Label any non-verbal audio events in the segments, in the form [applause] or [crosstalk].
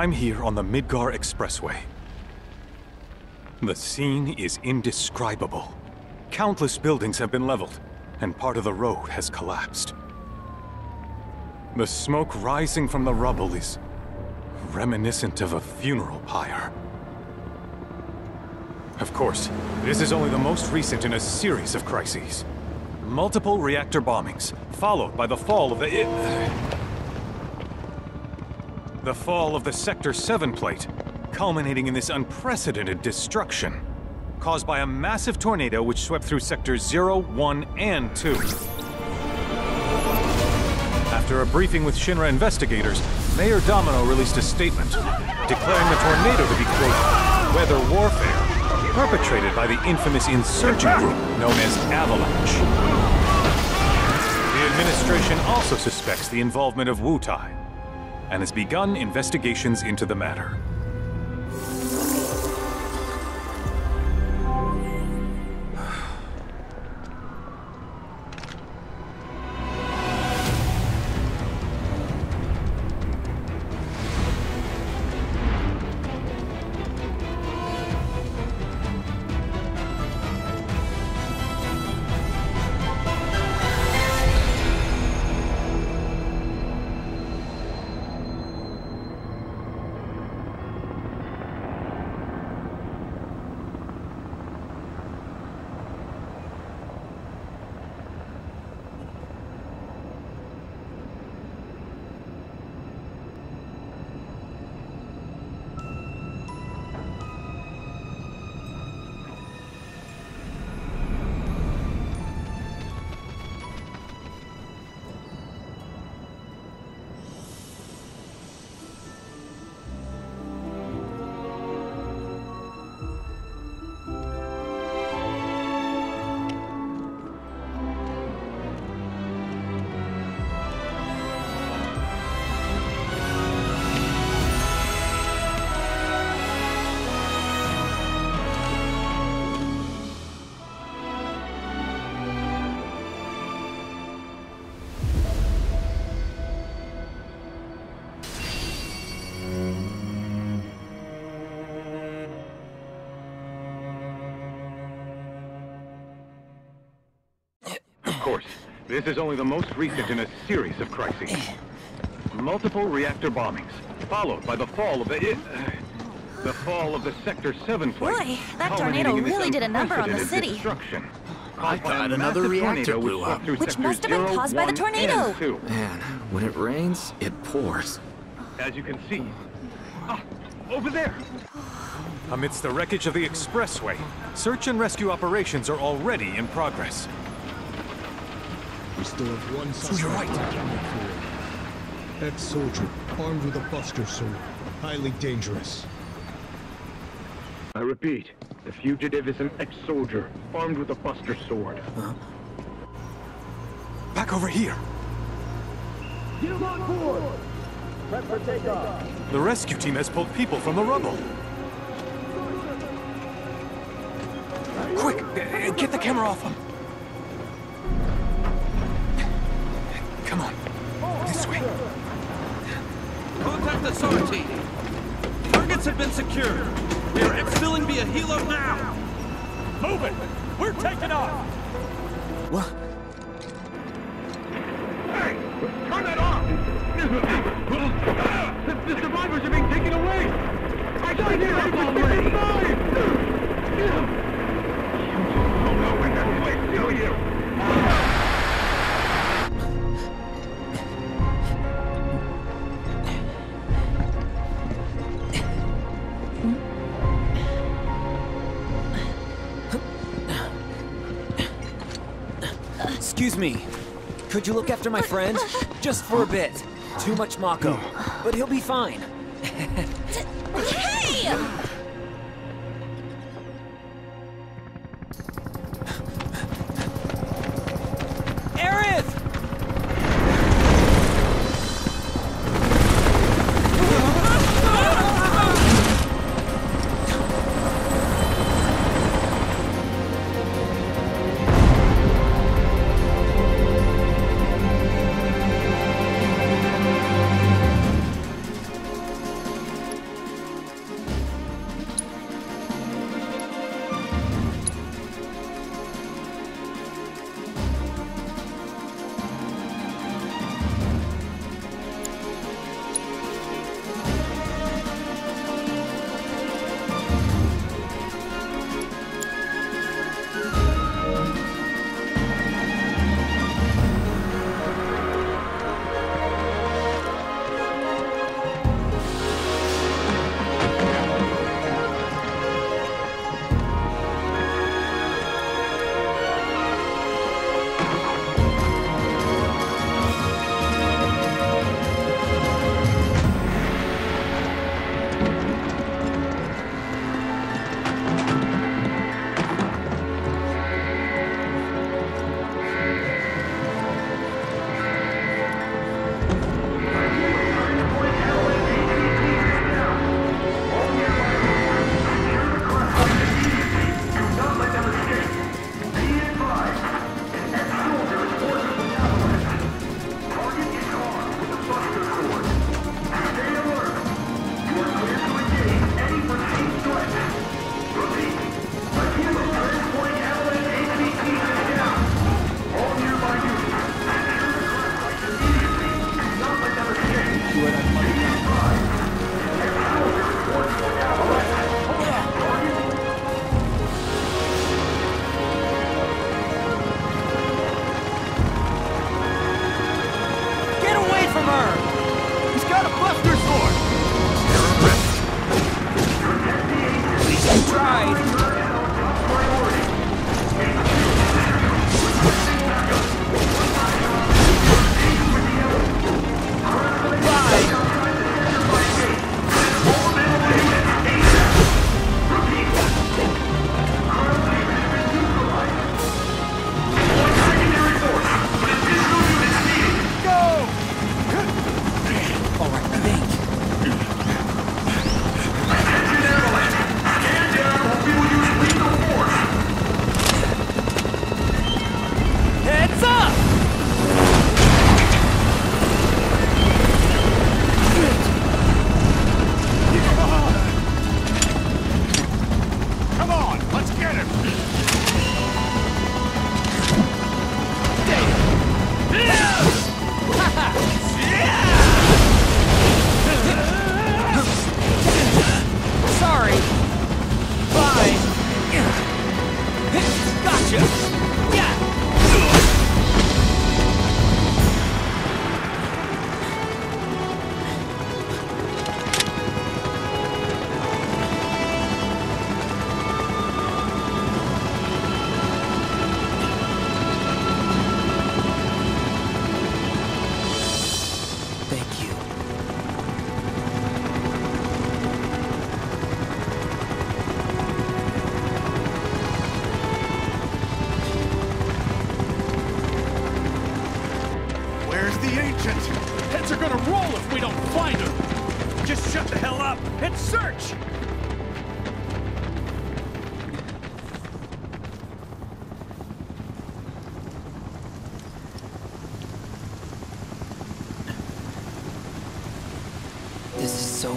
I'm here on the Midgar Expressway. The scene is indescribable. Countless buildings have been leveled, and part of the road has collapsed. The smoke rising from the rubble is reminiscent of a funeral pyre. Of course, this is only the most recent in a series of crises. Multiple reactor bombings, followed by the fall of the... The fall of the Sector 7 plate, culminating in this unprecedented destruction, caused by a massive tornado which swept through Sectors 0, 1, and 2. After a briefing with Shinra investigators, Mayor Domino released a statement declaring the tornado to be, quote, weather warfare perpetrated by the infamous insurgent group known as Avalanche. The administration also suspects the involvement of Wutai and has begun investigations into the matter. This is only the most recent in a series of crises. Multiple reactor bombings, followed by the fall of the... the fall of the Sector 7 plate. Boy, that tornado culminating in this really did a number on the city. Destruction. I caused by thought another reactor blew which up. through Which sectors must have been 0, caused by the 1, tornado. and 2. Man, when it rains, it pours. As you can see. Ah, over there! Amidst the wreckage of the expressway, search and rescue operations are already in progress. We still have one suspect. you're right. Ex-soldier, armed with a buster sword. Highly dangerous. I repeat, the fugitive is an ex-soldier, armed with a buster sword. Uh-huh. Back over here! Get him on board! Prep for takeoff! The rescue team has pulled people from the rubble. Quick, get the camera off them. Way. Contact the SAR team. Targets have been secured. We are exfilling via helo now. Move it! We're taking off! What? Could you look after my friend? Uh, Just for a bit. Too much Mako. [sighs] But he'll be fine.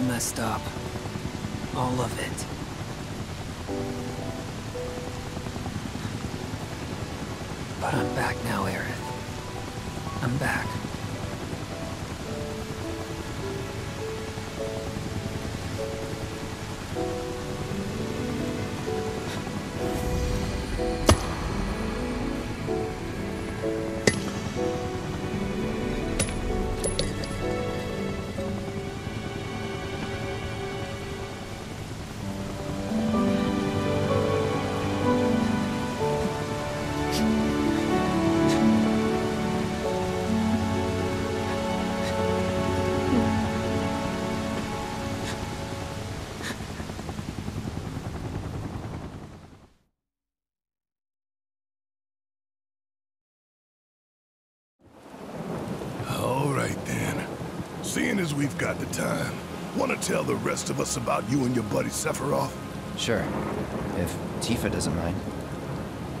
Messed up. Seeing as we've got the time, want to tell the rest of us about you and your buddy Sephiroth? Sure. If Tifa doesn't mind.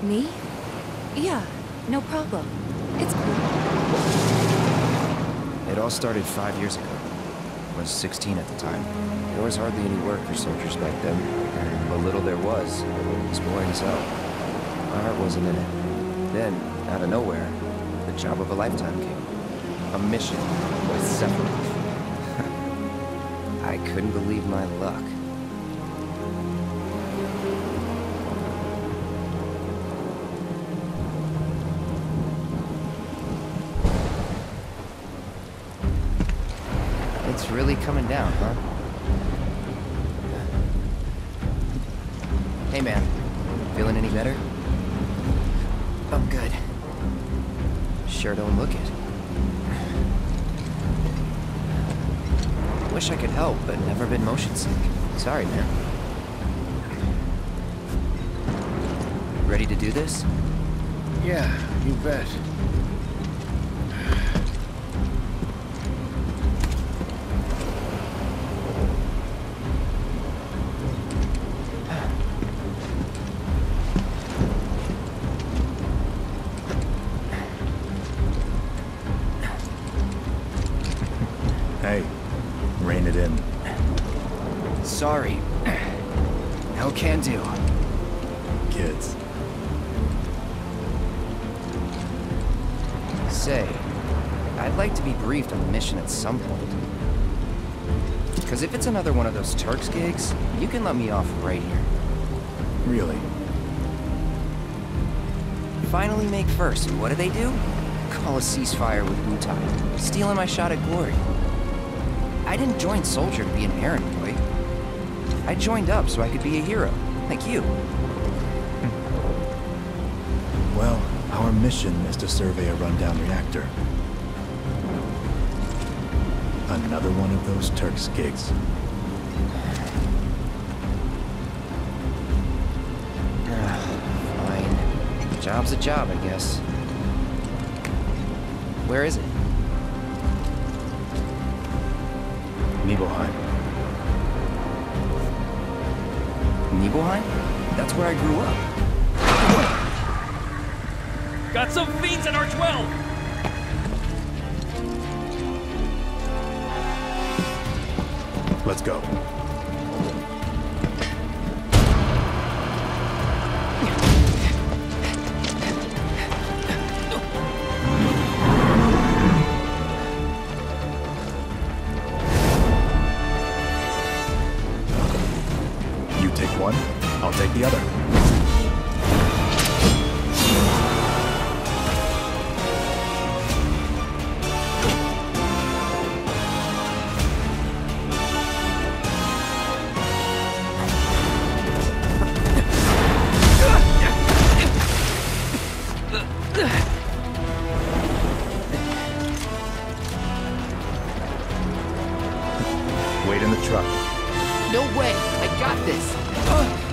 Me? Yeah, no problem. It's cool. It all started five years ago. I was 16 at the time. There was hardly any work for soldiers back then, and what little there was, it was boring as hell. My heart wasn't in it. Then, out of nowhere, the job of a lifetime came. A mission with Sephiroth. I couldn't believe my luck. It's really coming down, huh? Hey, man. Feeling any better? I'm good. Sure don't look it. Wish I could help, but never been motion sick. Sorry, man. Ready to do this? Yeah, you bet. Can let me off right here. Really? Finally make first, and what do they do? Call a ceasefire with Wutai, stealing my shot at glory. I didn't join Soldier to be an errand boy. I joined up so I could be a hero, like you. [laughs] Well, our mission is to survey a rundown reactor. Another one of those Turks gigs. Job's a job, I guess. Where is it? Nibelheim. Nibelheim? That's where I grew up. Got some fiends in R12! Let's go. In the truck. No way! I got this! Hold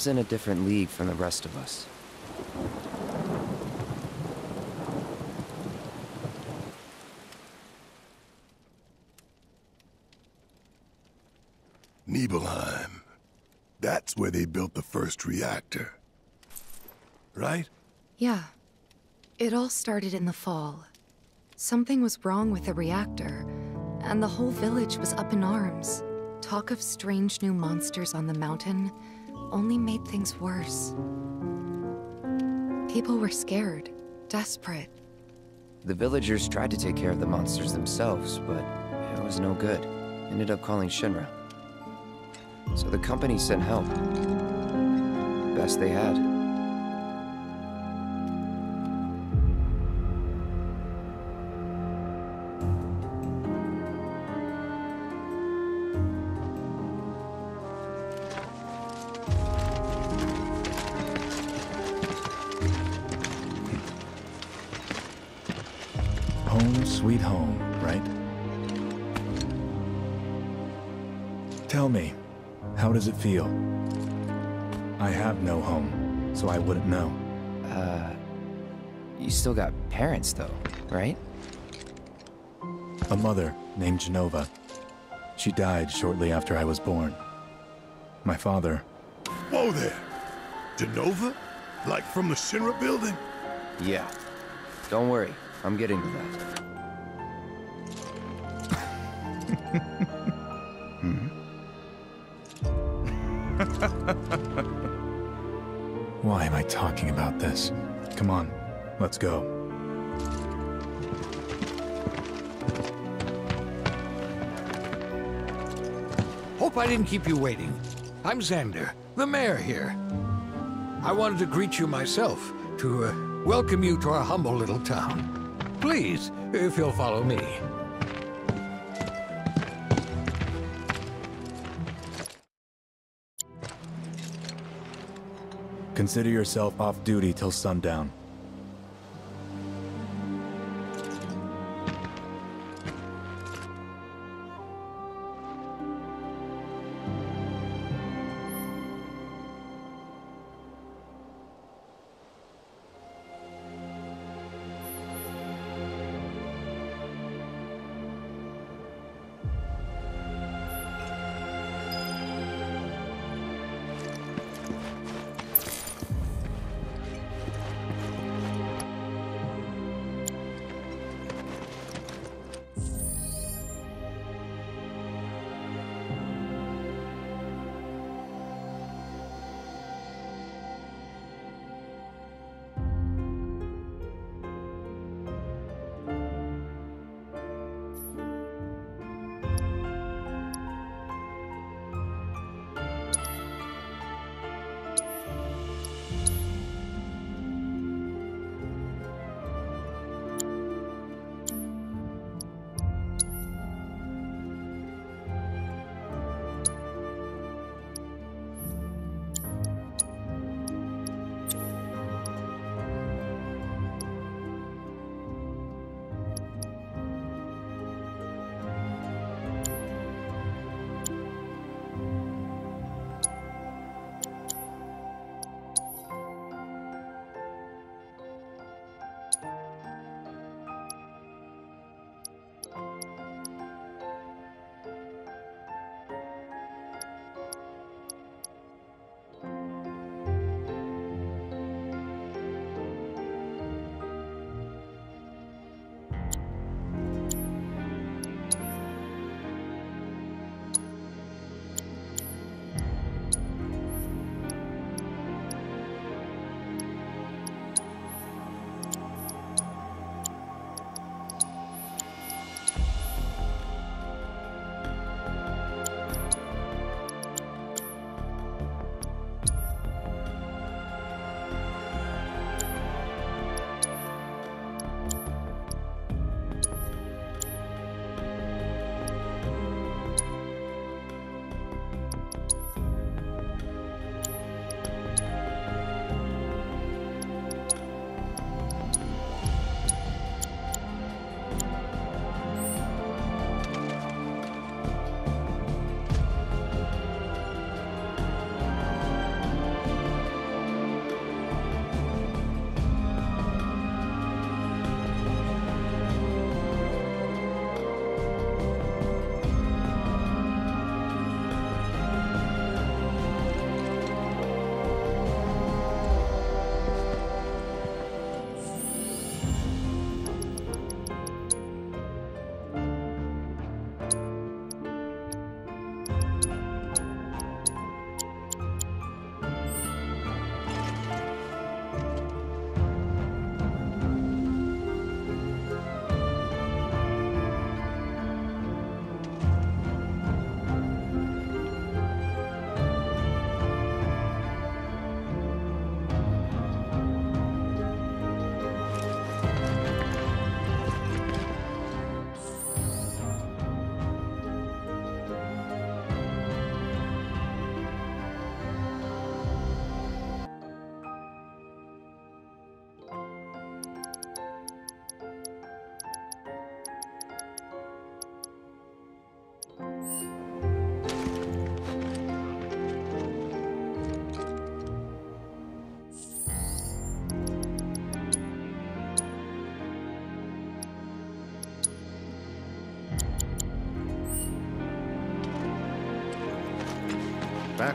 was in a different league from the rest of us. Nibelheim. That's where they built the first reactor. Right? Yeah. It all started in the fall. Something was wrong with the reactor, and the whole village was up in arms. Talk of strange new monsters on the mountain only made things worse. People were scared, desperate. The villagers tried to take care of the monsters themselves, but it was no good. Ended up calling Shinra. So the company sent help. Best they had. Feel? I have no home, so I wouldn't know. Uh, you still got parents though, right? A mother named Genova. She died shortly after I was born. My father, Whoa there! Genova? Like from the Shinra building? Yeah. Don't worry, I'm getting to that. [laughs] [laughs] why am I talking about this? Come on, let's go. Hope I didn't keep you waiting. I'm Xander, the mayor here. I wanted to greet you myself, to uh, welcome you to our humble little town. Please, if you'll follow me. Consider yourself off duty till sundown.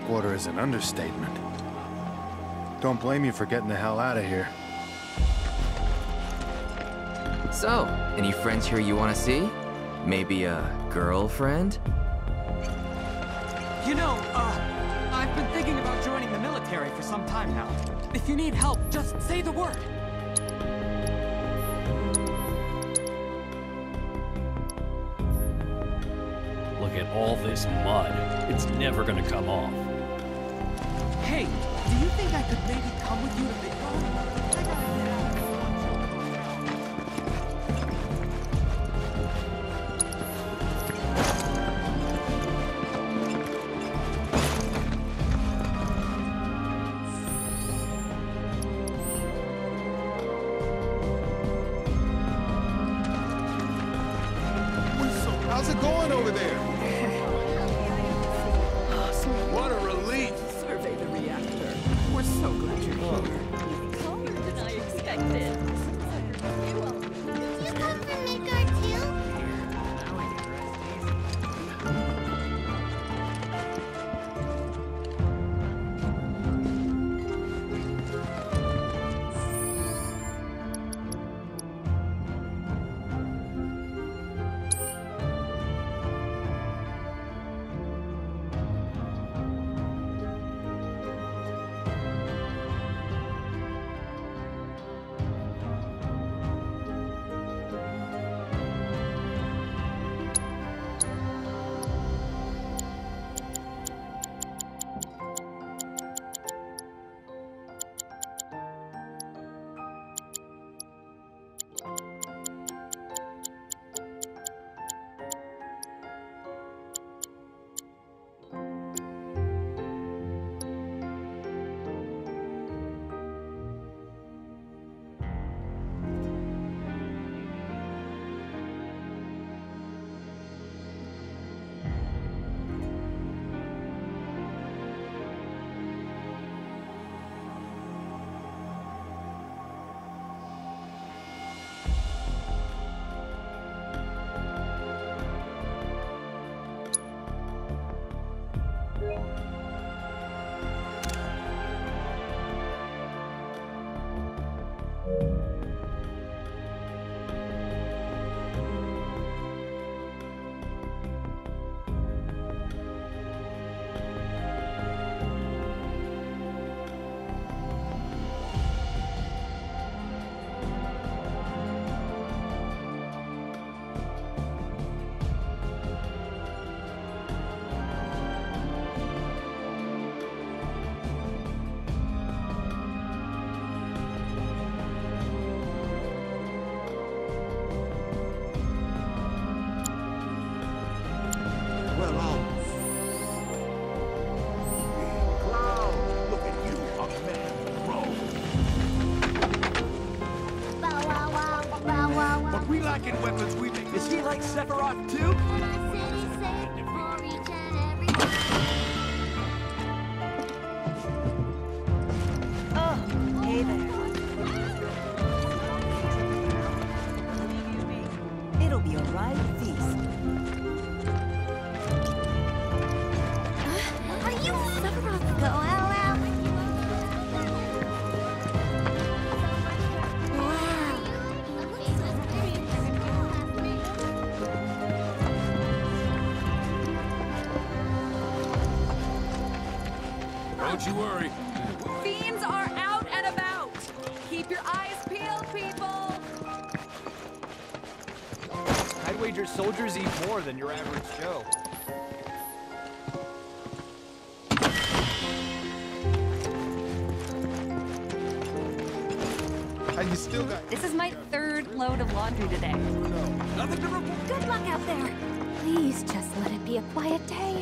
Backwater is an understatement. Don't blame you for getting the hell out of here. So, any friends here you want to see? Maybe a girlfriend? You know, uh, I've been thinking about joining the military for some time now. If you need help, just say the word. Look at all this mud. It's never gonna come off. Think I could maybe come with you to Big weapons, we make Is he like soldiers eat more than your average Joe. And you still got... This is my third load of laundry today. Nothing to report. Good luck out there. Please just let it be a quiet day.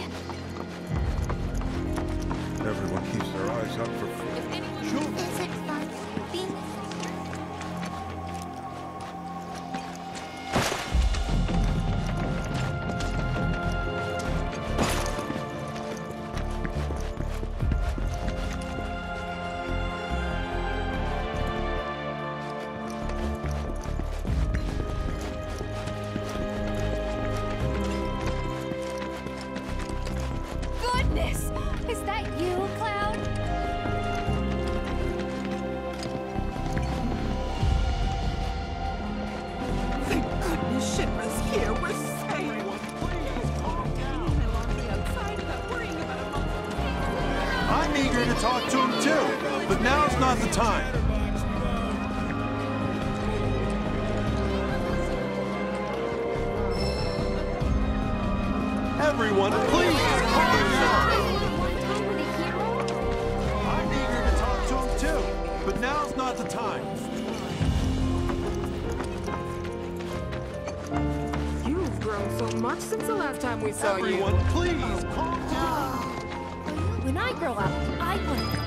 We saw Everyone, you. please, calm down. When I grow up, I want to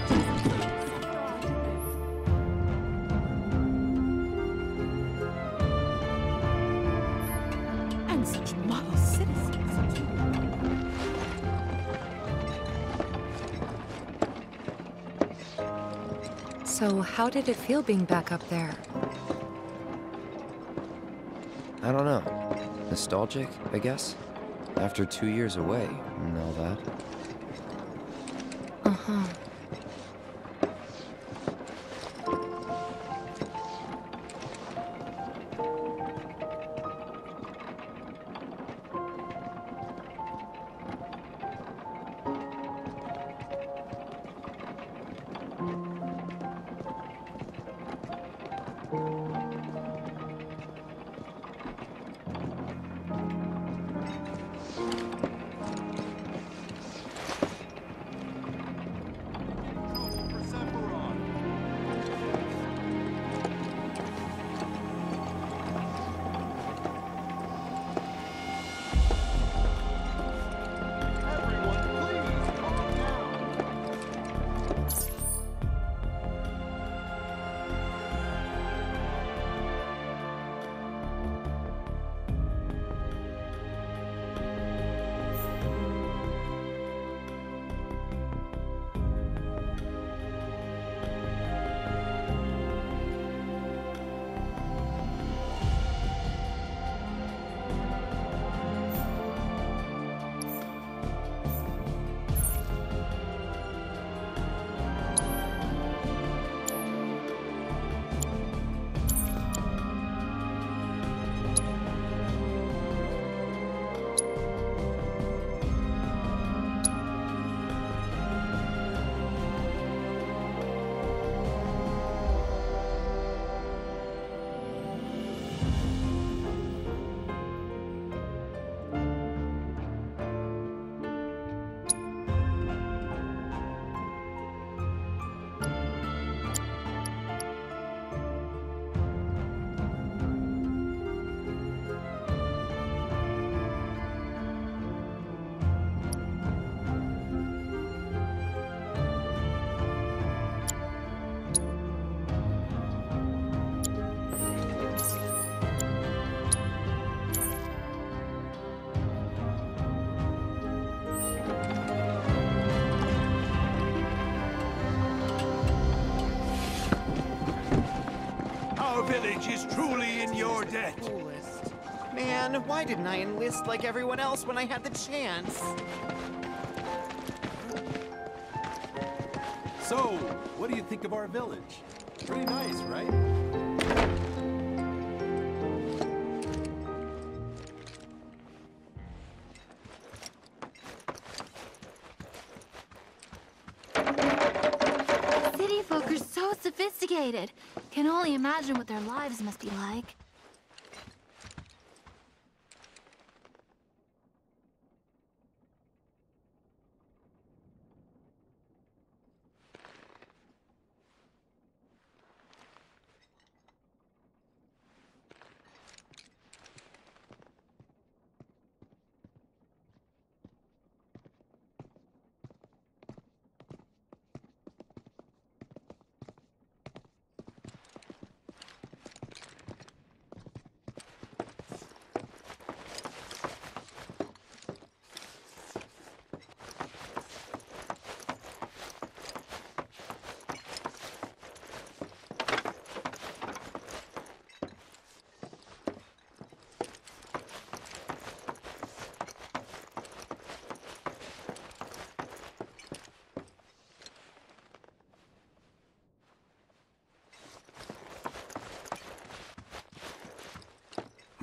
And such model citizens. So, how did it feel being back up there? I don't know. Nostalgic, I guess? After two years away and all that. Uh why didn't I enlist like everyone else when I had the chance? So, what do you think of our village? Pretty nice, right? City folk are so sophisticated. Can only imagine what their lives must be like.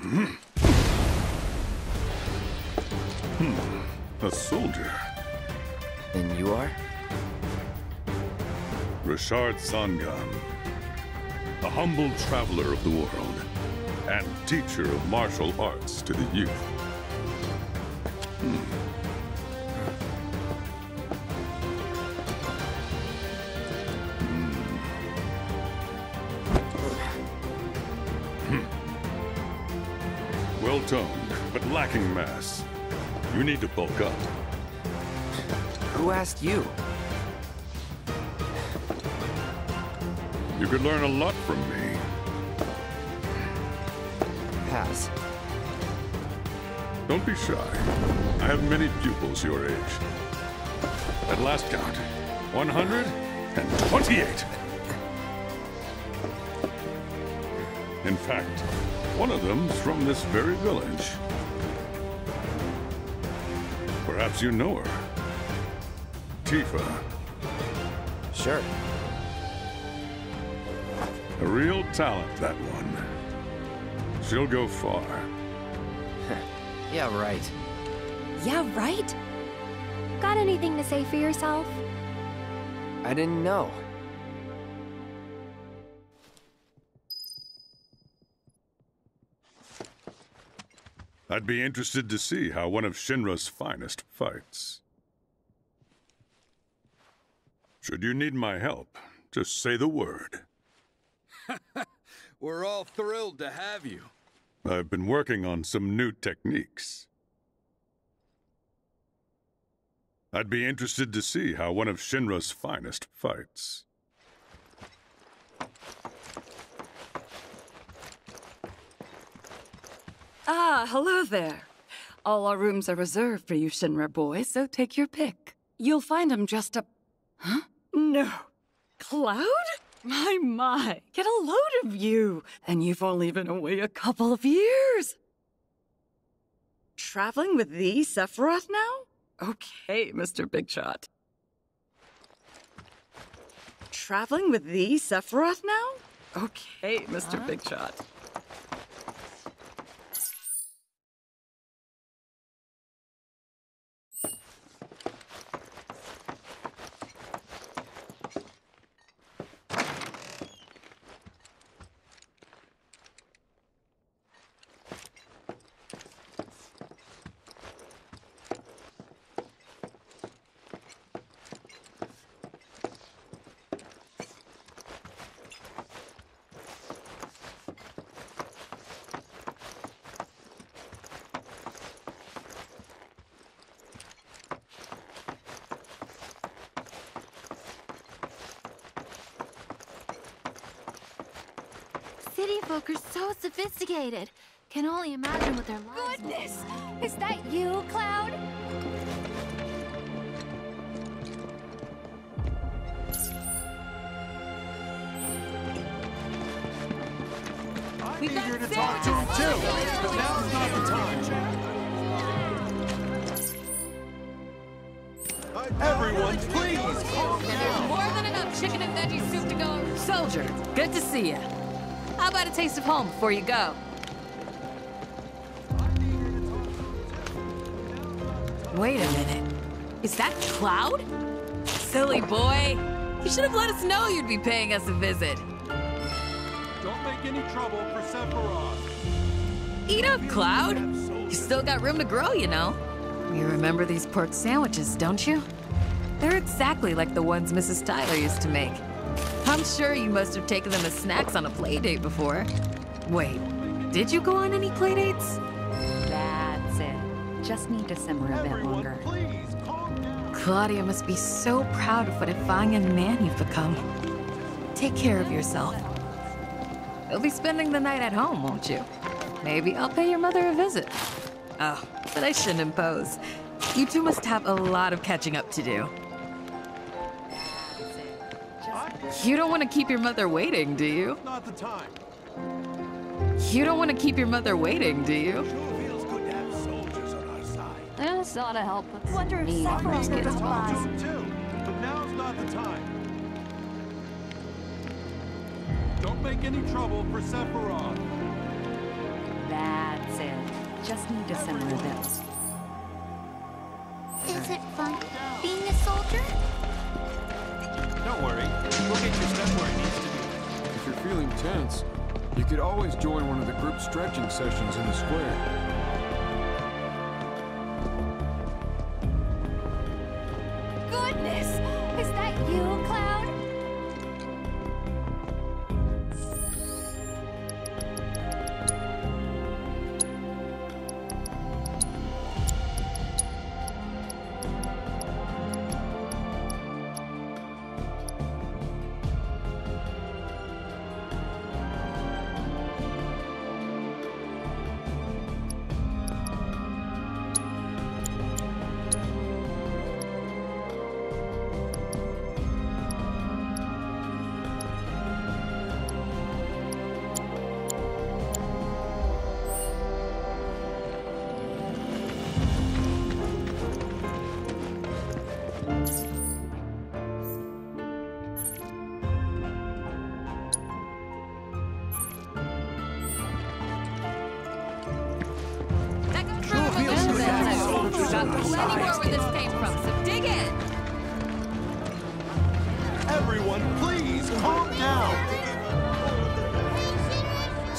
Hmm. A soldier. And you are? Rashard Zangan, a humble traveler of the world, and teacher of martial arts to the youth. Mass. You need to bulk up. Who asked you? You could learn a lot from me. Pass. Don't be shy. I have many pupils your age. At last count, 128. In fact, one of them's from this very village. Perhaps you know her. Tifa. Sure. A real talent, that one. She'll go far. [laughs] yeah, right. Yeah, right? Got anything to say for yourself? I didn't know. I'd be interested to see how one of Shinra's finest fights. Should you need my help, just say the word. [laughs] We're all thrilled to have you. I've been working on some new techniques. I'd be interested to see how one of Shinra's finest fights. Ah, hello there. All our rooms are reserved for you Shinra boys, so take your pick. You'll find them just up... Huh? No. Cloud? My, my. Get a load of you. And you've only been away a couple of years. Traveling with the Sephiroth now? Okay, Mr. Big Shot. Traveling with the Sephiroth now? Okay, Mr. Big Shot. City folk are so sophisticated. Can only imagine what their lives Goodness! Is that you, Cloud? I'm eager to talk to him too, but now's not the time. Everyone, please calm down. More than enough chicken and veggie soup to go. Soldier, good to see you. How about a taste of home before you go? Wait a minute. Is that Cloud? Silly boy. You should have let us know you'd be paying us a visit. Don't make any trouble for Sephiroth. Eat up, Cloud. You still got room to grow, you know. You remember these pork sandwiches, don't you? They're exactly like the ones Mrs. Tyler used to make. I'm sure you must have taken them as snacks on a play date before. Wait, did you go on any play dates? That's it. Just need to simmer a bit longer. Claudia must be so proud of what a fine young man you've become. Take care of yourself. You'll be spending the night at home, won't you? Maybe I'll pay your mother a visit. Oh, but I shouldn't impose. You two must have a lot of catching up to do. You don't want to keep your mother waiting, do you? Not the time. You don't want to keep your mother waiting, do you? This ought to help with Wonder if. Sephiroth will Talk to reply. but now's not the time. Don't make any trouble for Sephiroth. That's it. Just need to simmer a bit. Is it fun Don't worry. We'll get your stuff where it needs to be. If you're feeling tense, you could always join one of the group stretching sessions in the square.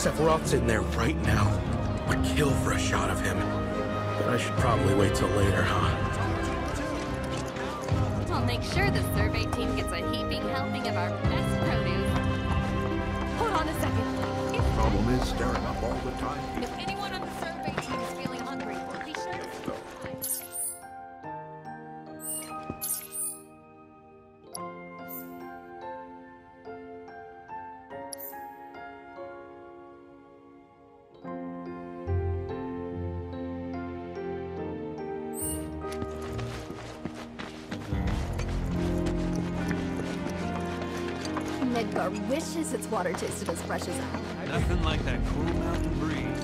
Sephiroth's in there right now. I'd kill for a shot of him. But I should probably wait till later, huh? I'll make sure the survey team gets a heaping helping of our best produce. Hold on a second. If, Problem is staring up all the time. Wishes its water tasted as fresh as ours. Nothing like that cool mountain breeze.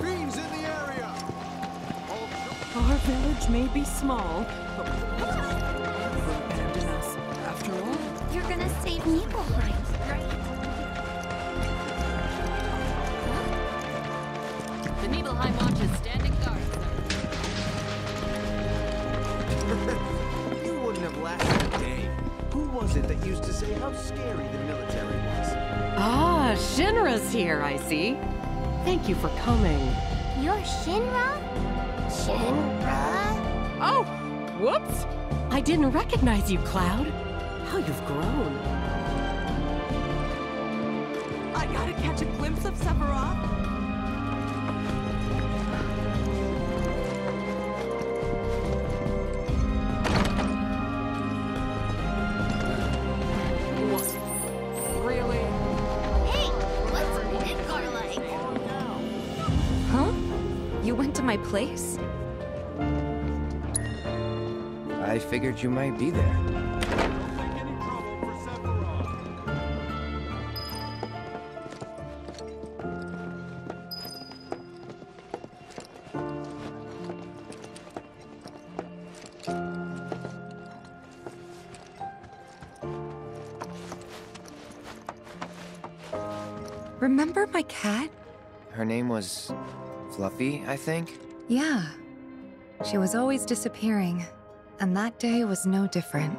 Fiends in the area! Our village may be small, Shinra's here, I see. Thank you for coming. You're Shinra? Shinra? Oh, whoops! I didn't recognize you, Cloud. How you've grown. I gotta catch a glimpse of Sephiroth. Figured you might be there. Remember my cat? Her name was Fluffy, I think? Yeah. She was always disappearing, and that day was no different.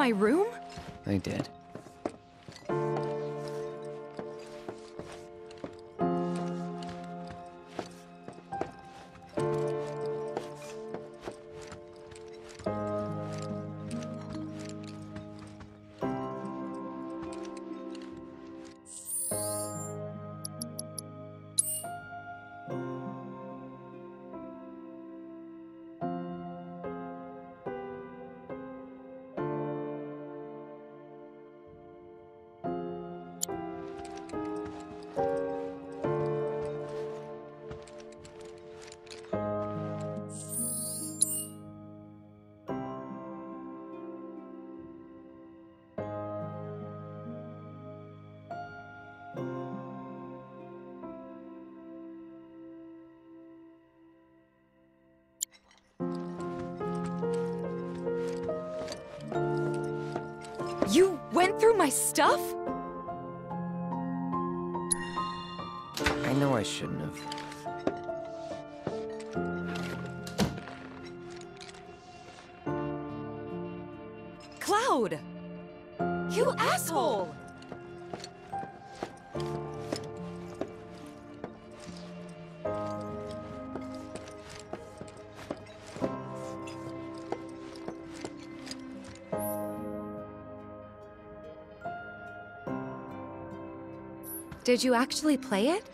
My room? Shouldn't have. Cloud! You asshole! Did you actually play it?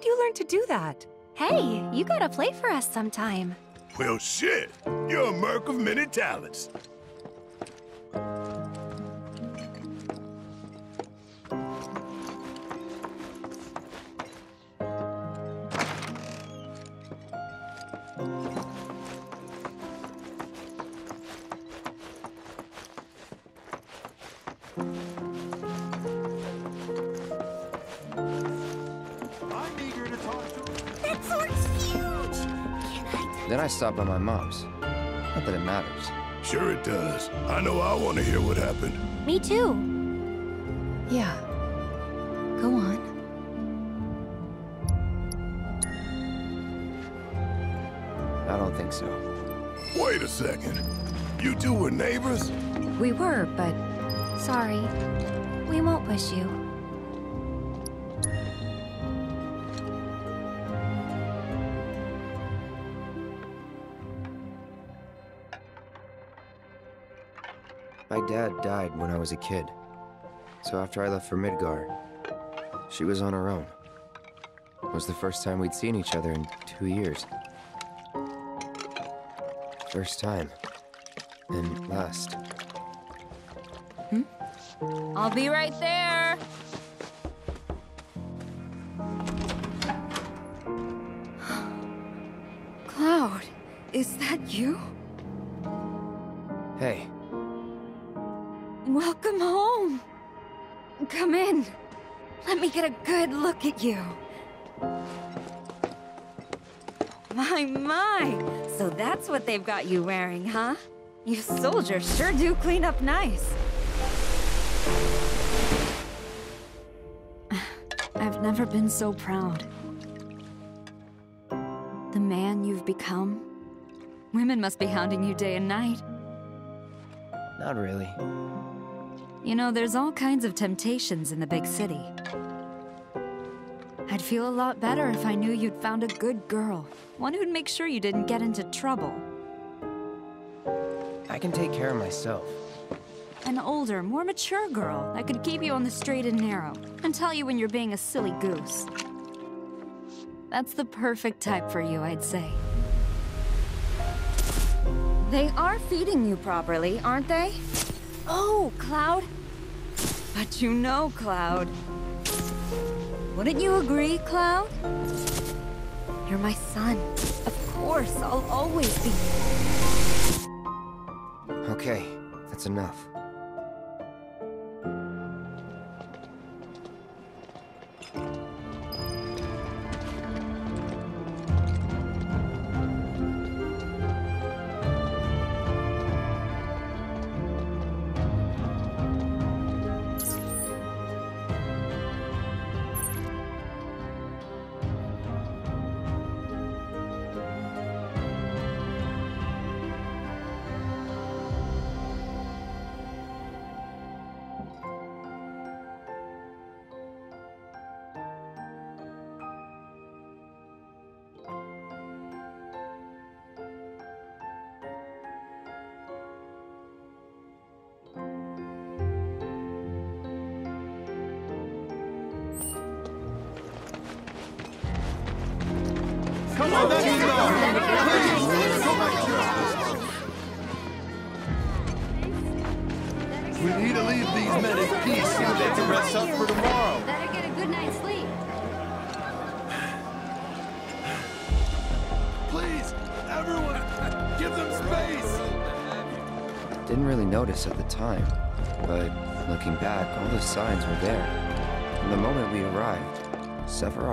Where'd you learn to do that? Hey, you gotta play for us sometime. Well, shit. You're a merc of many talents. Stopped by my mom's. Not that it matters. Sure it does. I know I want to hear what happened. Me too. Yeah. Go on. I don't think so. Wait a second. You two were neighbors? We were, but Sorry. We won't push you. Dad died when I was a kid. So after I left for Midgar, she was on her own. It was the first time we'd seen each other in two years. First time. And last. Hmm? I'll be right there. [gasps] Cloud, is that you? Come in. Let me get a good look at you. My, my. So that's what they've got you wearing, huh? You soldiers sure do clean up nice. I've never been so proud. The man you've become. Women must be hounding you day and night. not really. You know, there's all kinds of temptations in the big city. I'd feel a lot better if I knew you'd found a good girl. One who'd make sure you didn't get into trouble. I can take care of myself. An older, more mature girl that could keep you on the straight and narrow and tell you when you're being a silly goose. That's the perfect type for you, I'd say. They are feeding you properly, aren't they? Oh, Cloud. But you know, Cloud. Wouldn't you agree, Cloud? You're my son. Of course, I'll always be. Okay, that's enough.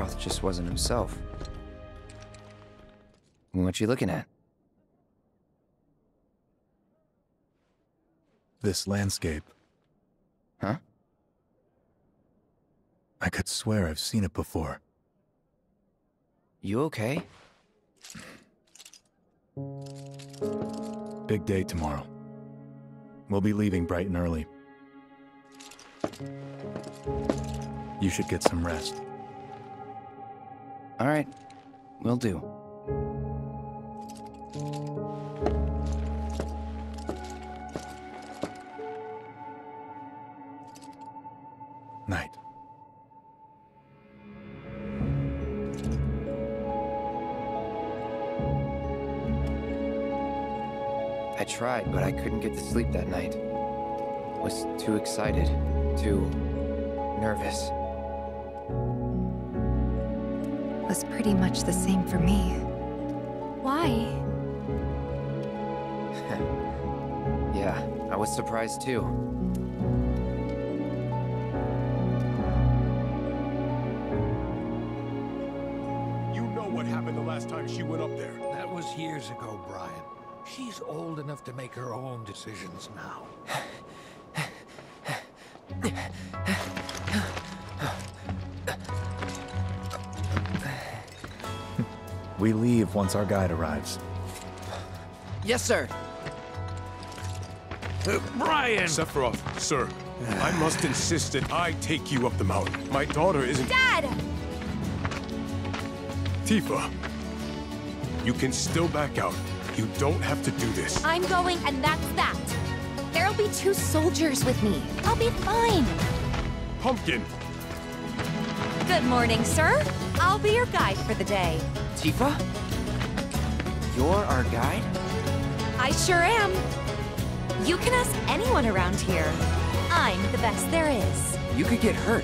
Sephiroth just wasn't himself. What are you looking at? This landscape. Huh? I could swear I've seen it before. You okay? Big day tomorrow. We'll be leaving bright and early. You should get some rest. All right, will do. Night. I tried, but I couldn't get to sleep that night. Was too excited, too nervous. Was pretty much the same for me. Why? yeah, I was surprised too. You know what happened the last time she went up there. That was years ago, Brian. She's old enough to make her own decisions now. We leave once our guide arrives. Yes, sir. Uh, Brian! Sephiroth, sir, I must insist that I take you up the mountain. My daughter isn't... Dad! Tifa, you can still back out. You don't have to do this. I'm going, and that's that. There'll be two soldiers with me. I'll be fine. Pumpkin! Good morning, sir. I'll be your guide for the day. Tifa? You're our guide? I sure am. You can ask anyone around here. I'm the best there is. You could get hurt.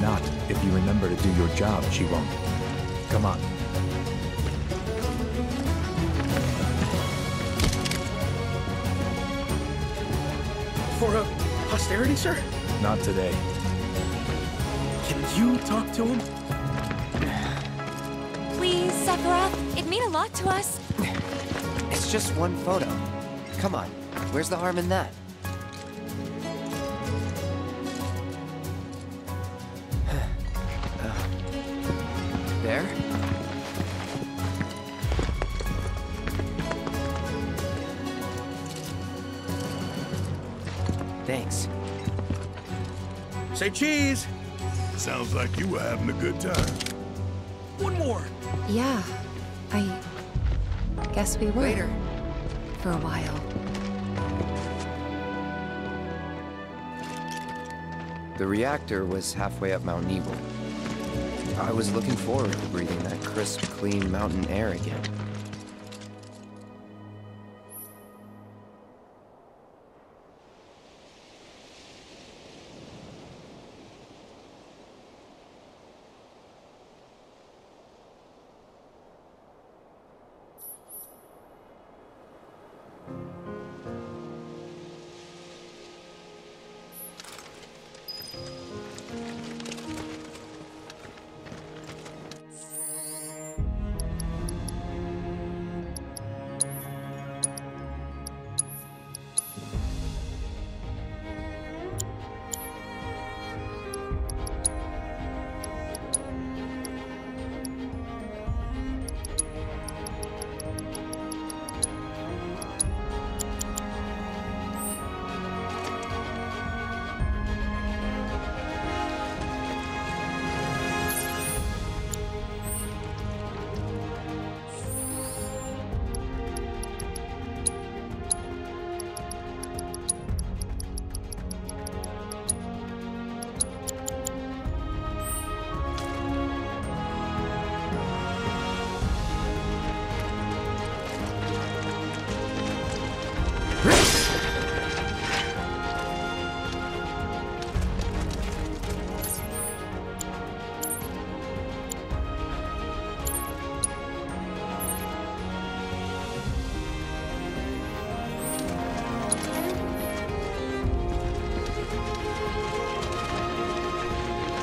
Not if you remember to do your job, she won't. Come on. For a posterity, sir? Not today. Can you talk to him? Please, It'd mean a lot to us. It's just one photo. Come on, where's the harm in that? Uh, [sighs] there? Thanks. Say cheese! Sounds like you were having a good time. One more! Yeah, I guess we were. Later. For a while. The reactor was halfway up Mount Nibel. I was looking forward to breathing that crisp, clean mountain air again.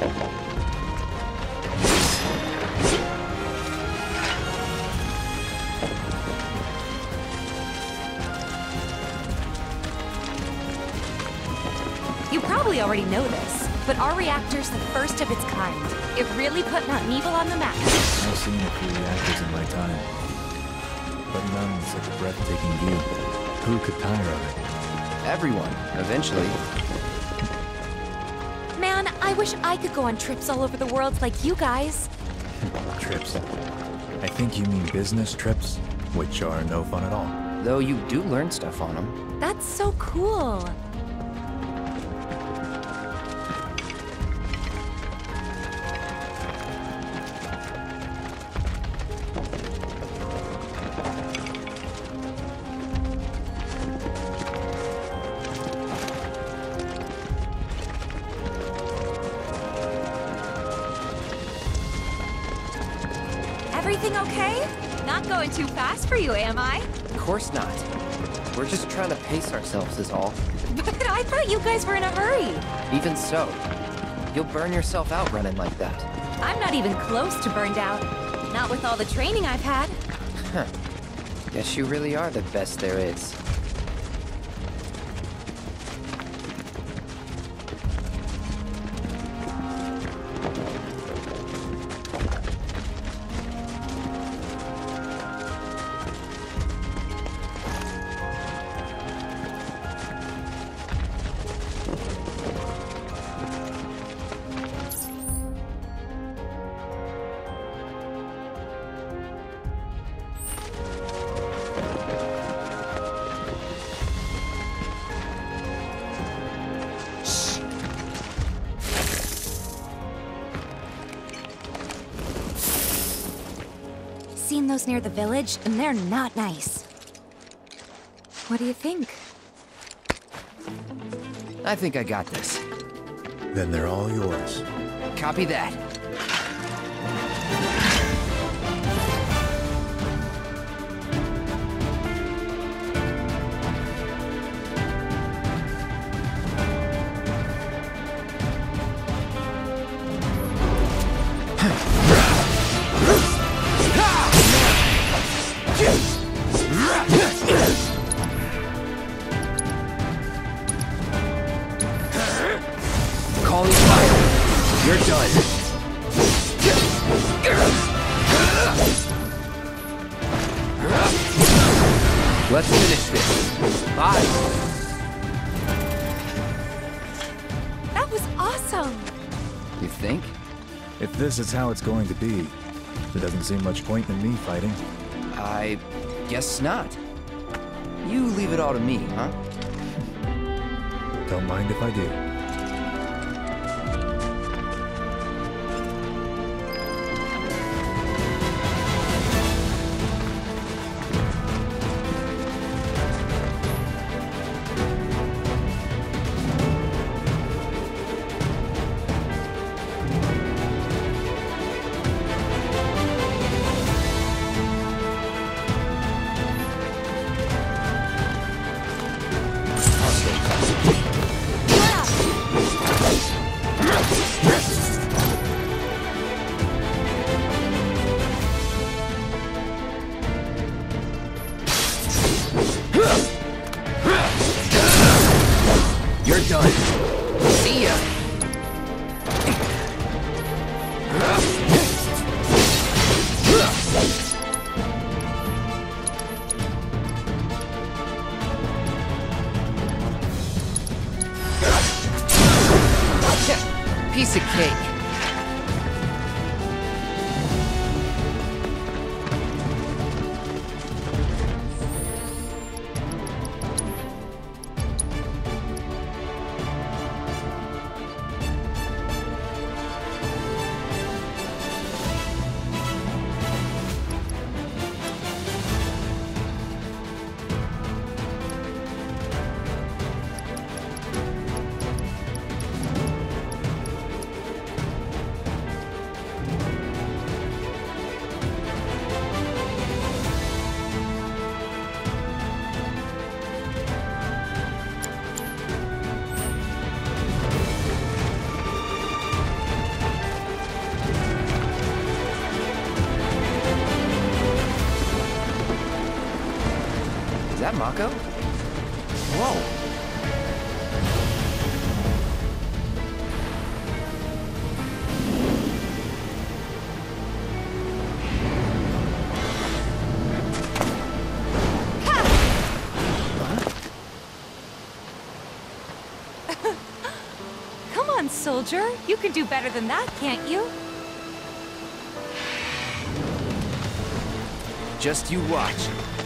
You probably already know this, but our reactor's the first of its kind. It really put Mount Nibel on the map. I've seen a few reactors in my time, but none with such a breathtaking view. Who could tire of it? Everyone, eventually. Man, I wish I could go on trips all over the world like you guys. Trips. I think you mean business trips, which are no fun at all. Though you do learn stuff on them. That's so cool. For you, am I? Of course not. We're just trying to pace ourselves is all. [laughs] But I thought you guys were in a hurry. Even so, you'll burn yourself out running like that. I'm not even close to burned out. Not with all the training I've had. Huh. Guess you really are the best there is. Seen near the village, and they're not nice. What do you think? I think I got this. Then they're all yours. Copy that. This is how it's going to be, there doesn't seem much point in me fighting. I guess not. You leave it all to me, huh? Don't mind if I do. that Mako? Whoa. [laughs] soldier. You can do better than that, can't you? Just you watch.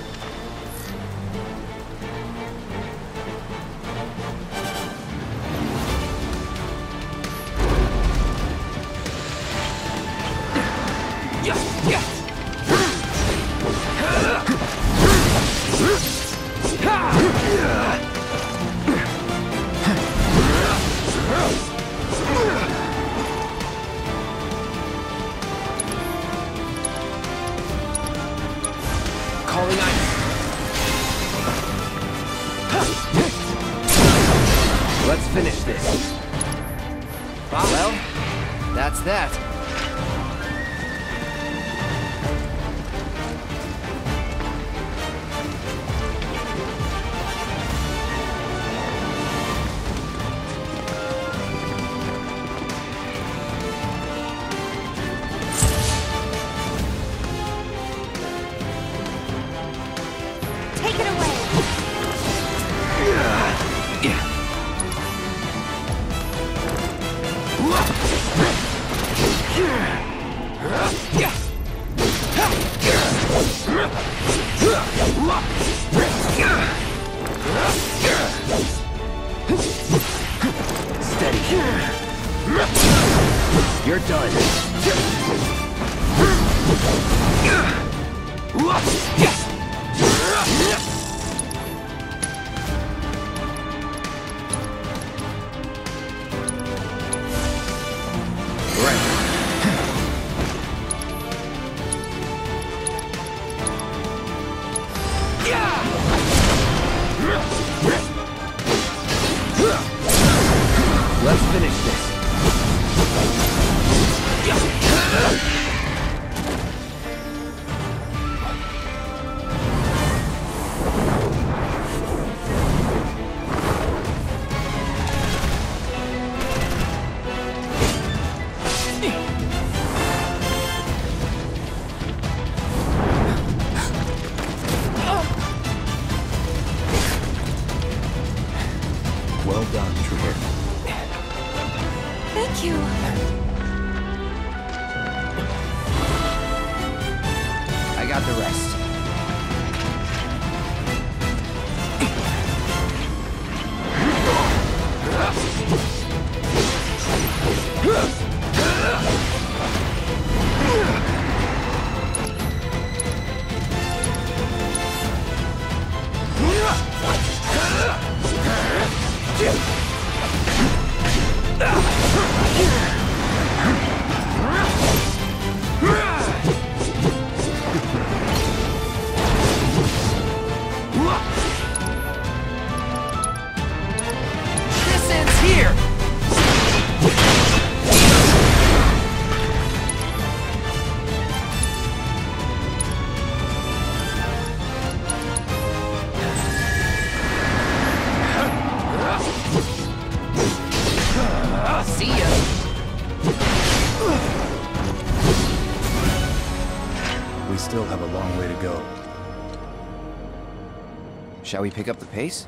Shall we pick up the pace?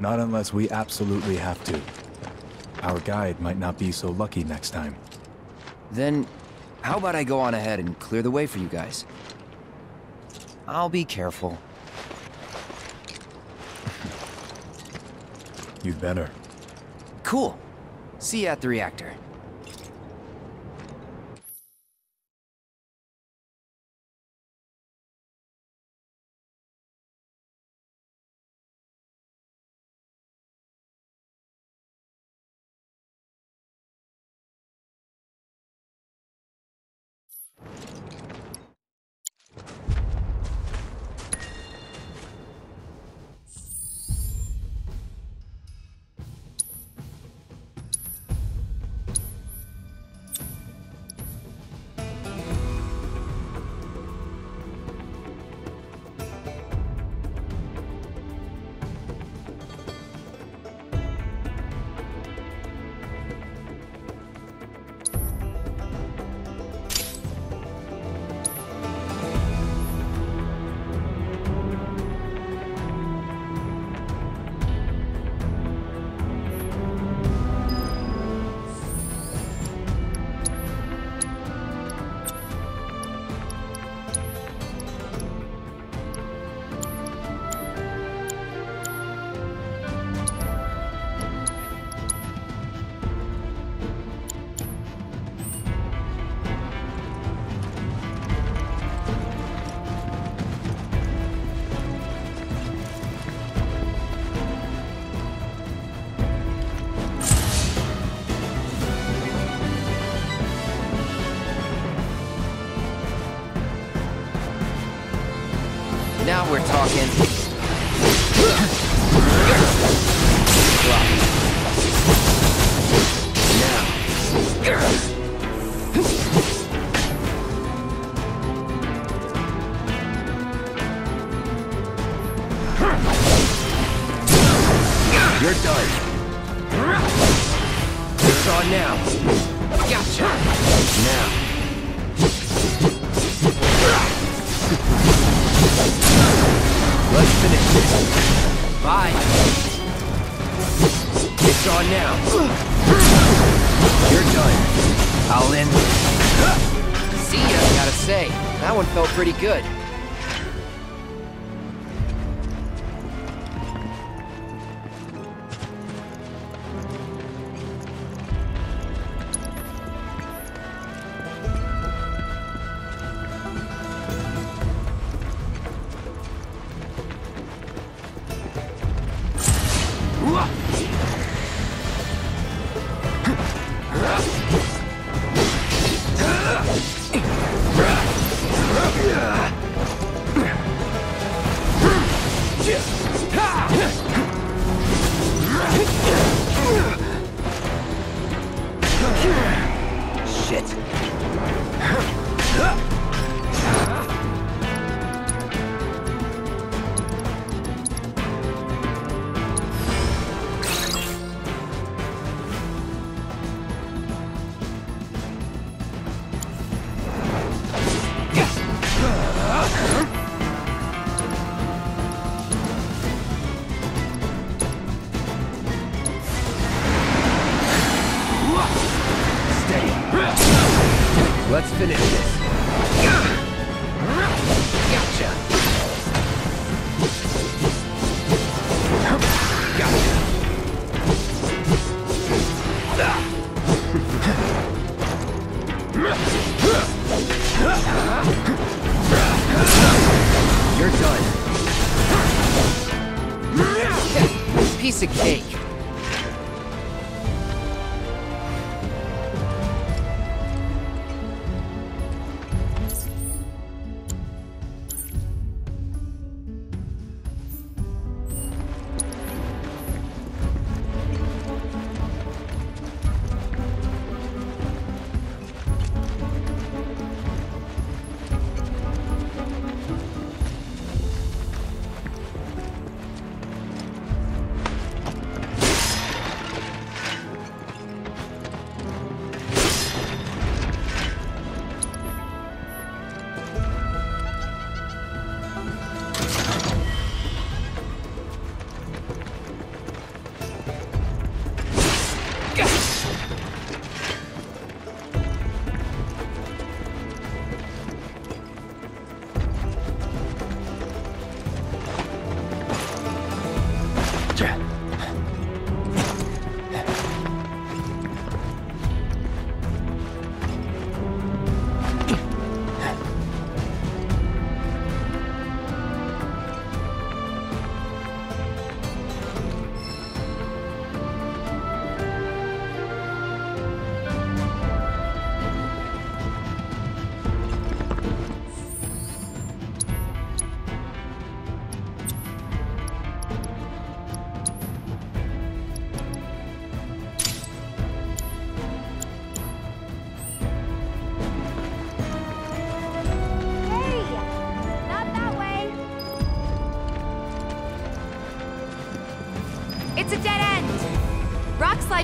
Not unless we absolutely have to. Our guide might not be so lucky next time. Then, how about I go on ahead and clear the way for you guys? I'll be careful. You'd better. Cool. See you at the reactor. We're talking. Felt pretty good.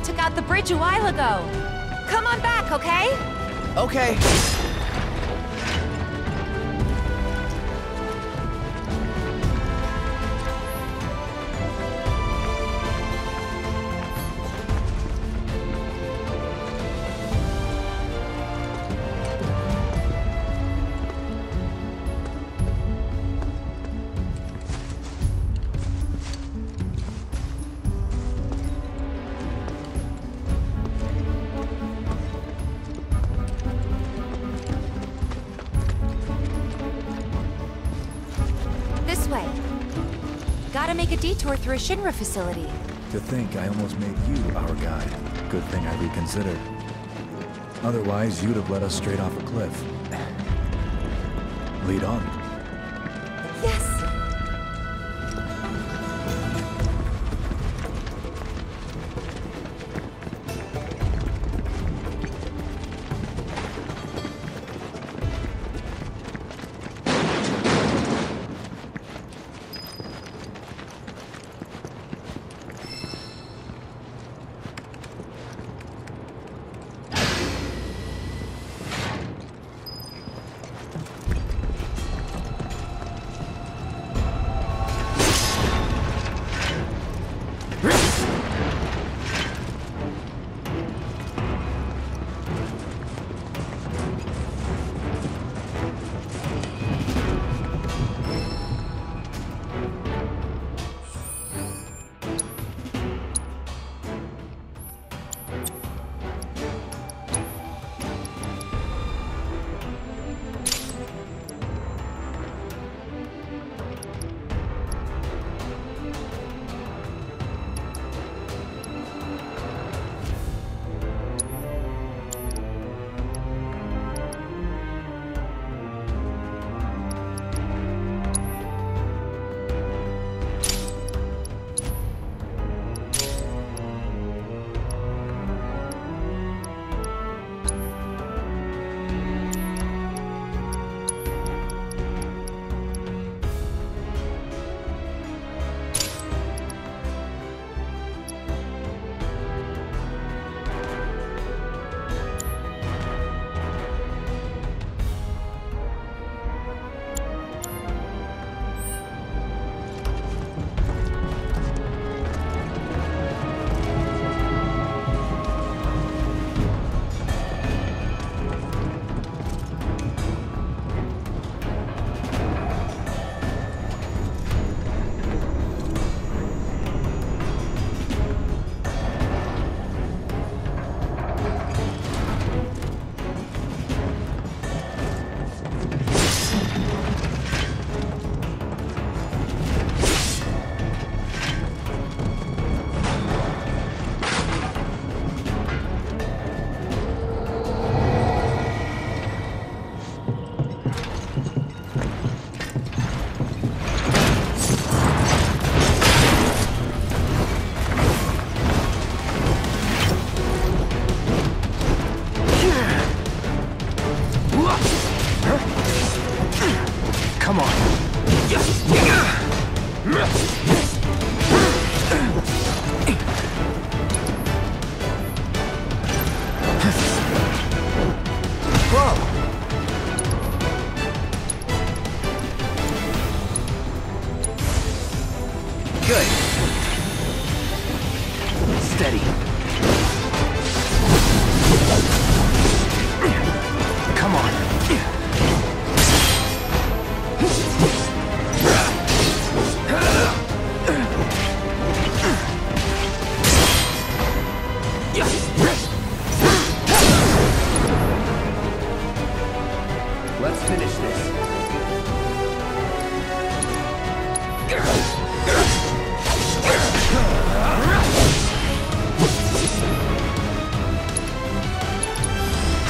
Took out the bridge a while ago. Come on back, okay? Okay. Detour through a Shinra facility. To think I almost made you our guide. Good thing I reconsidered. Otherwise, you'd have led us straight off a cliff. Lead on.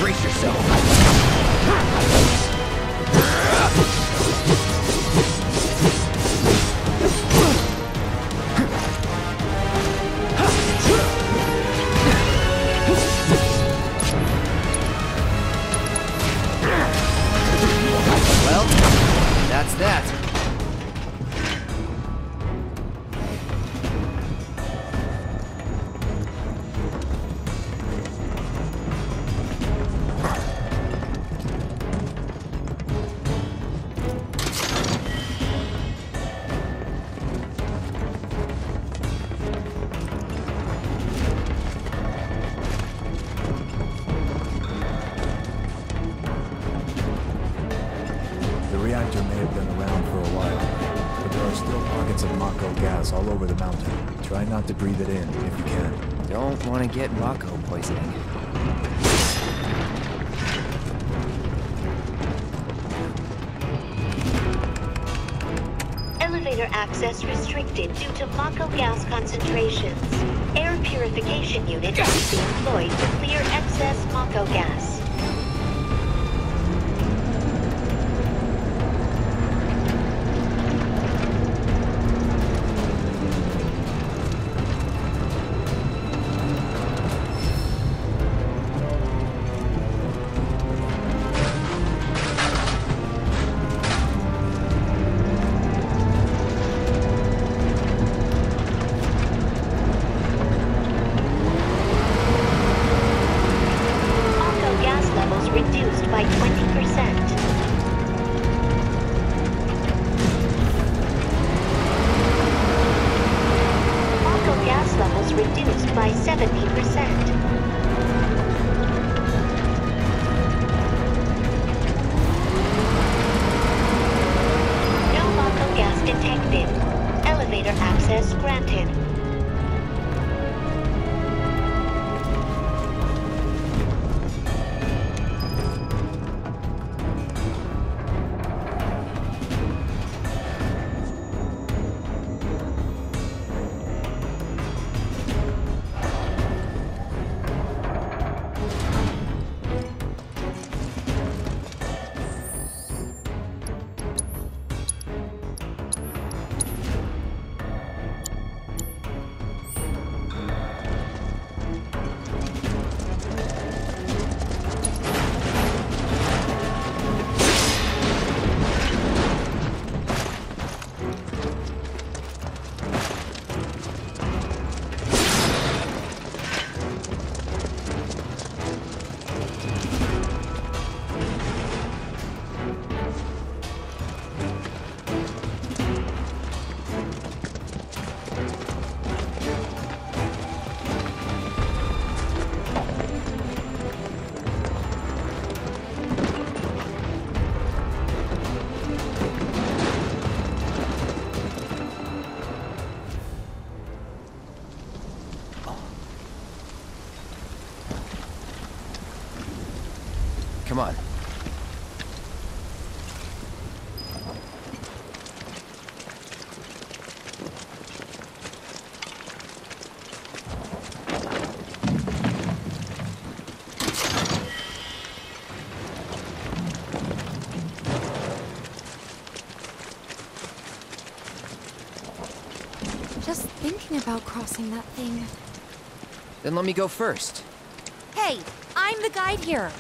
Brace yourself. Access restricted due to Mako gas concentrations. Air purification unit must be employed to clear excess Mako gas. About crossing that thing. Then let me go first. Hey, I'm the guide here.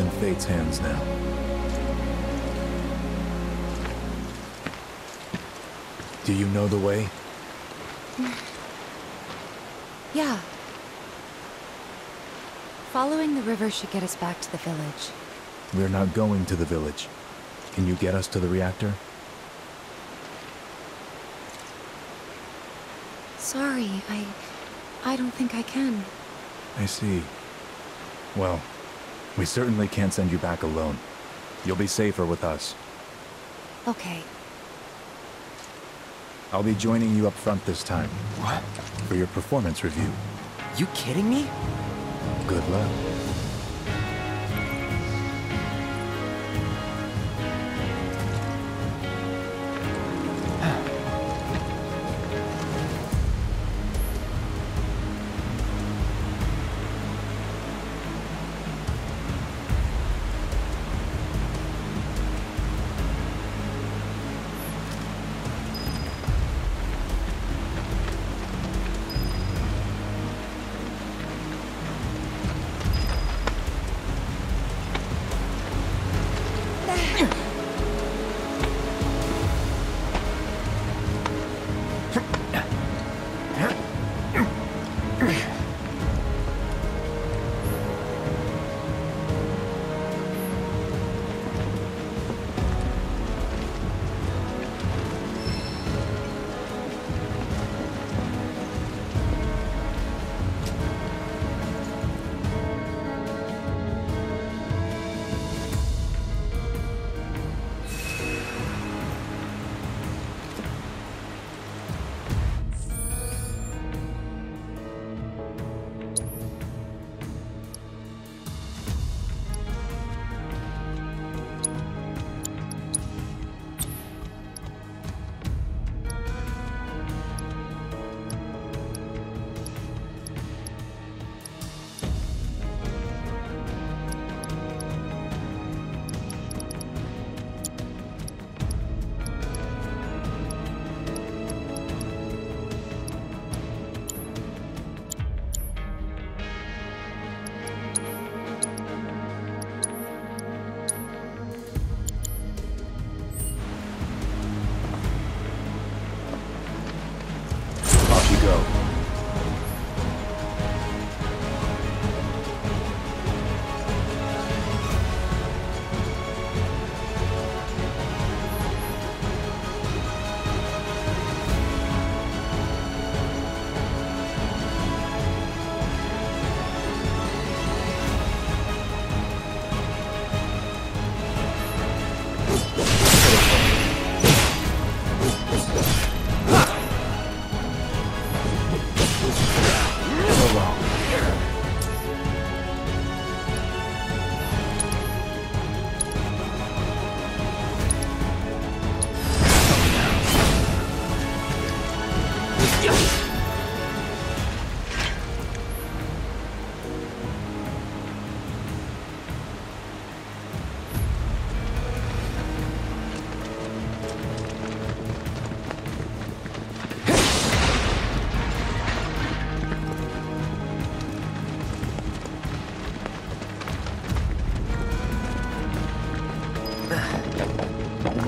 In Fate's hands now. Do you know the way? Yeah. Following the river should get us back to the village. We're not going to the village. Can you get us to the reactor? Sorry, I... I don't think I can. I see. Well, we certainly can't send you back alone. You'll be safer with us. Okay. I'll be joining you up front this time. What? For your performance review. You kidding me? Good luck.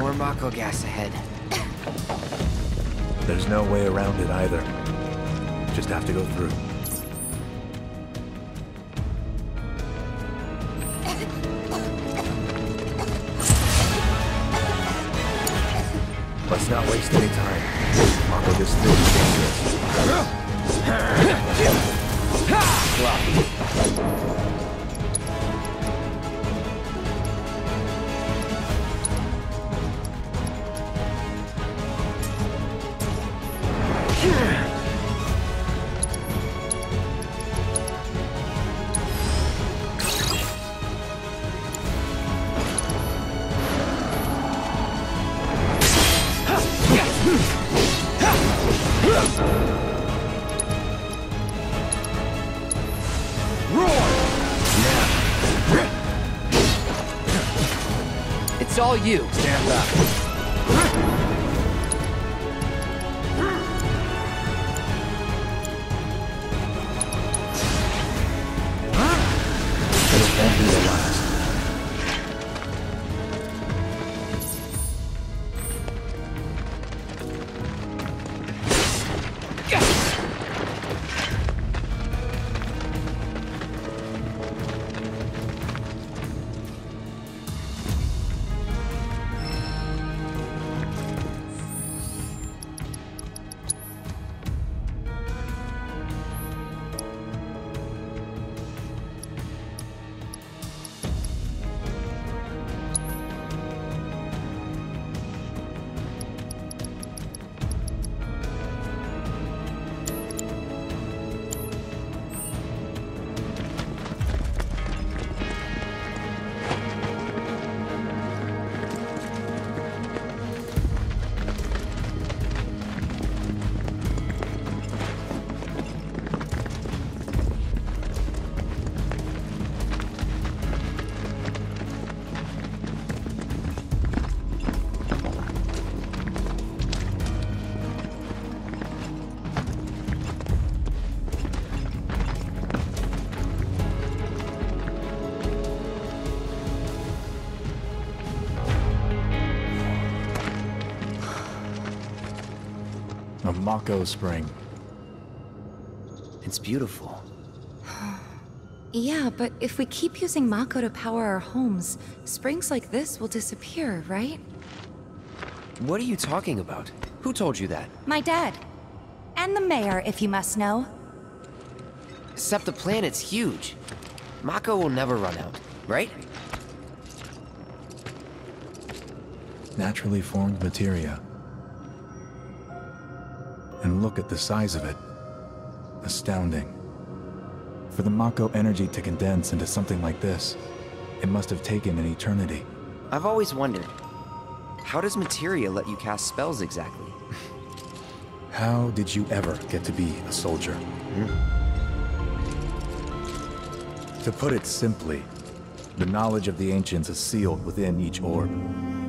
More Mako gas ahead. There's no way around it either. Just have to go through. Let's not waste any time. Mako, this thing is dangerous. It's of Mako Spring. It's beautiful. [sighs] Yeah, but if we keep using Mako to power our homes, springs like this will disappear, right? What are you talking about? Who told you that? My dad. And the mayor, if you must know. Except the planet's huge. Mako will never run out, right? Naturally formed materia. And look at the size of it. Astounding. For the Mako energy to condense into something like this, it must have taken an eternity. I've always wondered, how does materia let you cast spells exactly? [laughs] How did you ever get to be a soldier? Hmm? To put it simply, the knowledge of the ancients is sealed within each orb.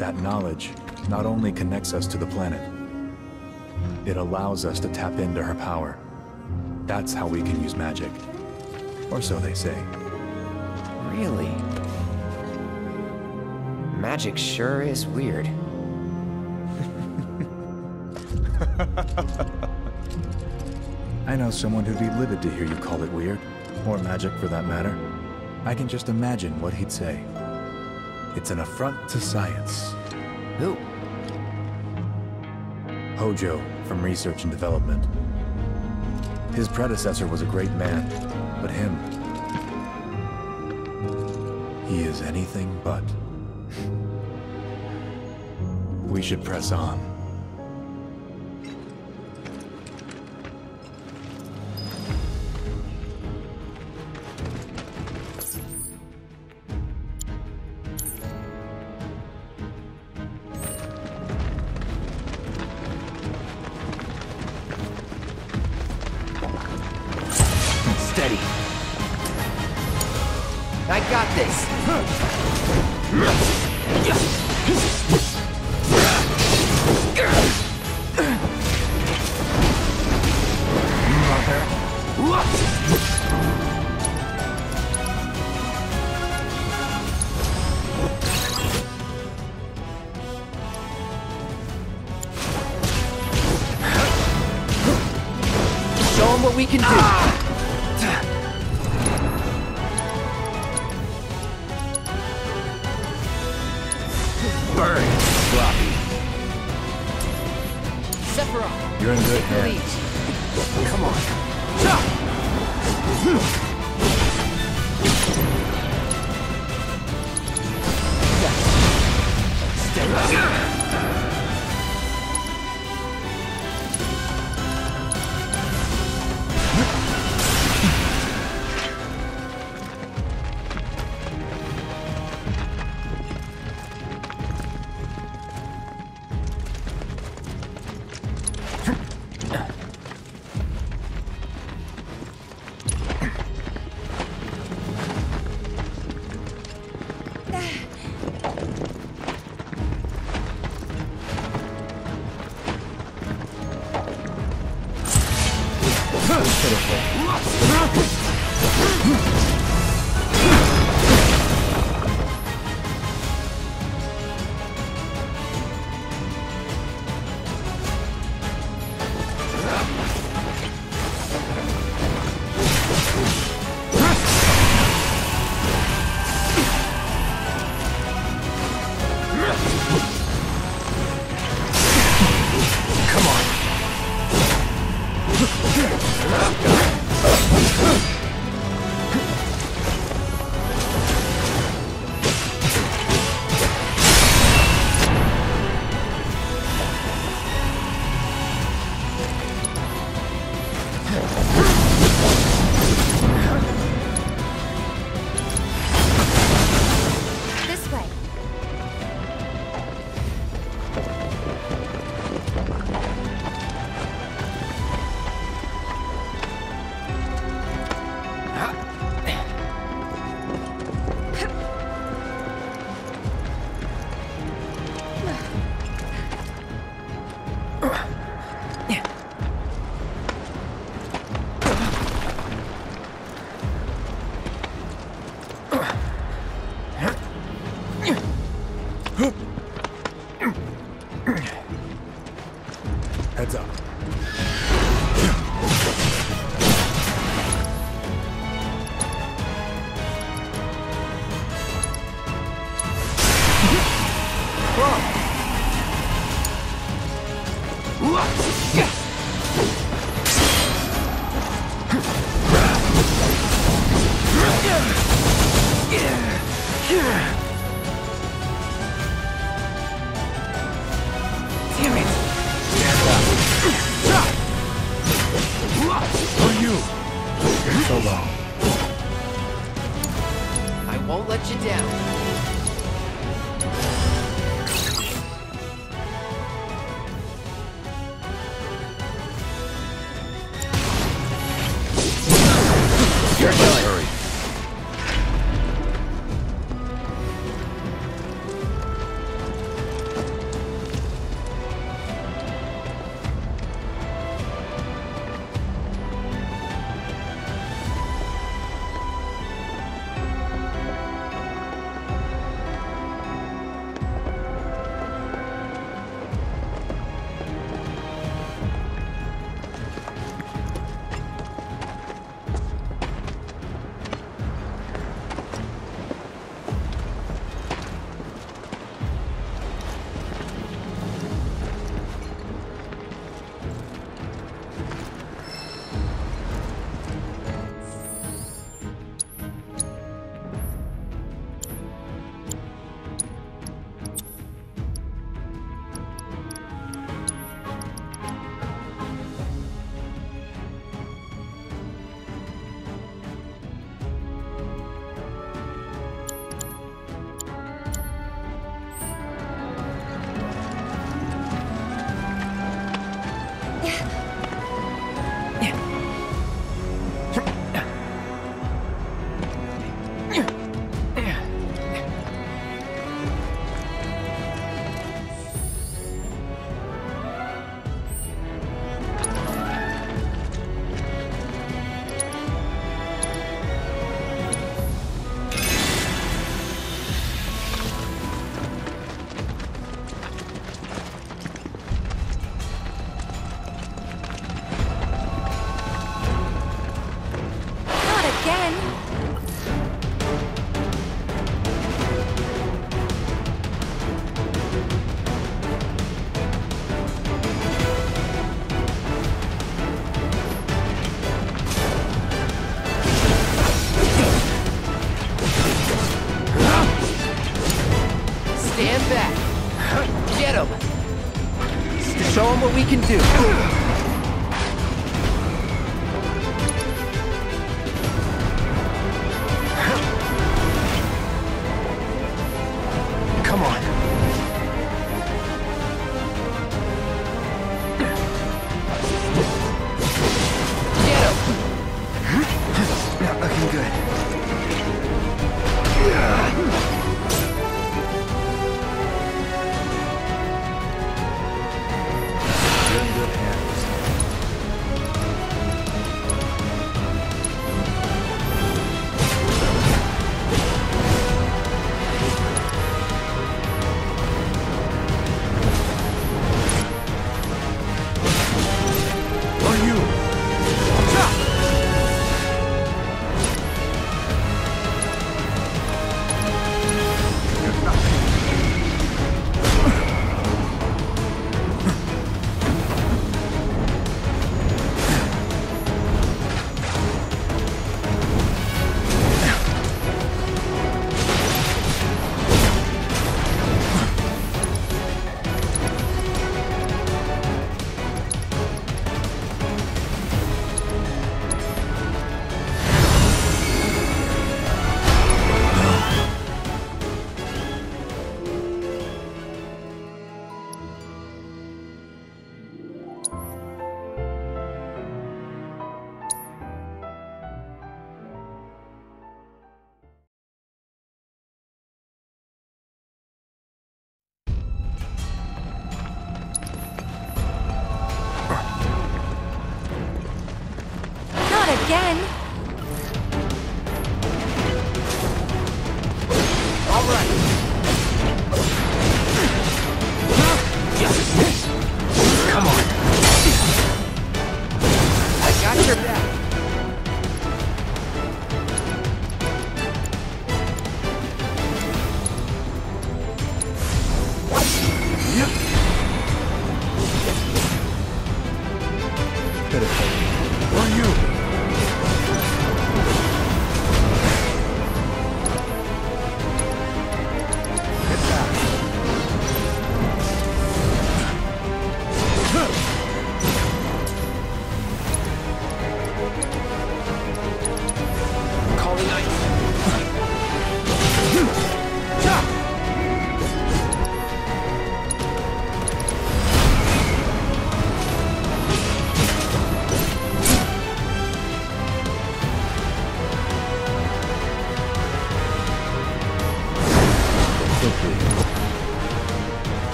That knowledge not only connects us to the planet, it allows us to tap into her power. That's how we can use magic. Or so they say. Really? Magic sure is weird. [laughs] I know someone who'd be livid to hear you call it weird, or magic for that matter. I can just imagine what he'd say. It's an affront to science. Who? Hojo, from Research and Development. His predecessor was a great man, but him... He is anything but. [laughs] We should press on.